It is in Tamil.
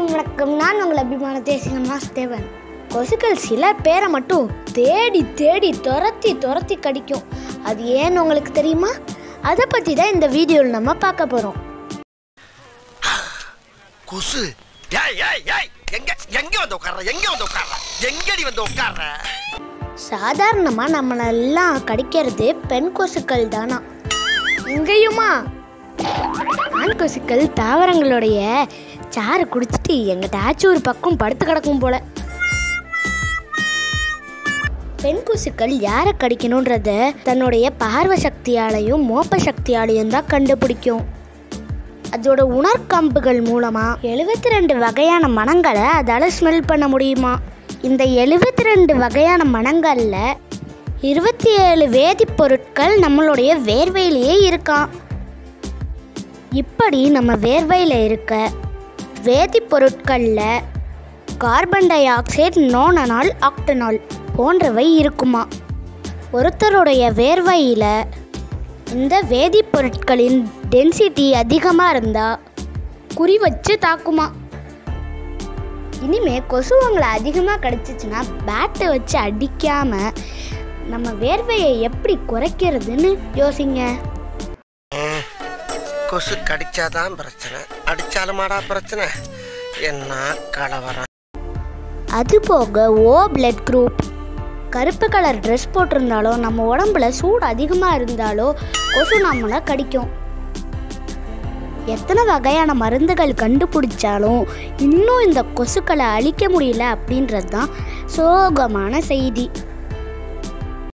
அனைவருக்கும் வணக்கம். நான் உங்கள் அபிமான தேசிகன் வாசுதேவன் கொசுக்கள் சில பேரை மட்டும் தேடி தேடி துரத்தி துரத்தி கடிக்கும். அது ஏன்னு உங்களுக்கு தெரியுமா? அதை பற்றி தான் இந்த வீடியோவில் நம்ம பார்க்க போகிறோம் கொசு. எங்க எங்க வந்து உட்கார்ற? எங்க வந்து உட்கார்ற? எங்கடி வந்து உட்கார்ற? சாதாரணமாக நம்மளெல்லாம் கடிக்கிறது பெண் கொசுக்கள் தானா? இங்கேயுமா ஆண் கொசுக்கள் தாவரங்களுடைய சாறு குடிச்சிட்டு எங்கிட்டாச்சும் ஒரு பக்கம் படுத்து கிடக்கும் போல. பெண் கொசுக்கள் யாரை கடிக்கணுன்றத தன்னுடைய பார்வை சக்தியாலையும் மோப்ப சக்தியாலையும் தான் கண்டுபிடிக்கும். அதோட உணர்கம்புகள் மூலமாக எழுபத்தி ரெண்டு வகையான மனங்களை அதால் ஸ்மெல் பண்ண முடியுமா? இந்த எழுபத்தி ரெண்டு வகையான மனங்களில் இருபத்தி ஏழு வேதிப்பொருட்கள் நம்மளுடைய வேர்வையிலேயே இருக்கான் இப்படி நம்ம வேர்வையில் இருக்க வேதிப்பொருட்களில் கார்பன் டை ஆக்சைடு நோனனால் ஆக்டனால் போன்றவை இருக்குமா? ஒருத்தருடைய வேர்வையில் இந்த வேதிப்பொருட்களின் டென்சிட்டி அதிகமாக இருந்தால் குறி வச்சு தாக்குமா? இனிமே கொசுவங்களை அதிகமாக கிடச்சிச்சின்னா பேட்டை வச்சு அடிக்காமல் நம்ம வேர்வையை எப்படி குறைக்கிறதுன்னு யோசிங்க. கொசு கடிச்சாதான் பிரச்சனை. அடிச்சாலுமாடா பிரச்சனை? என்ன கலவரம்? அதுபோக ஓ பிளட் குரூப் கருப்பு கலர் ட்ரெஸ் போட்டிருந்தாலோ நம்ம உடம்புல சூடு அதிகமாக இருந்தாலோ கொசு நம்மளை கடிக்கும். எத்தனை வகையான மருந்துகள் கண்டுபிடிச்சாலும் இன்னும் இந்த கொசுக்களை அழிக்க முடியல அப்படின்றது தான் சோகமான செய்தி.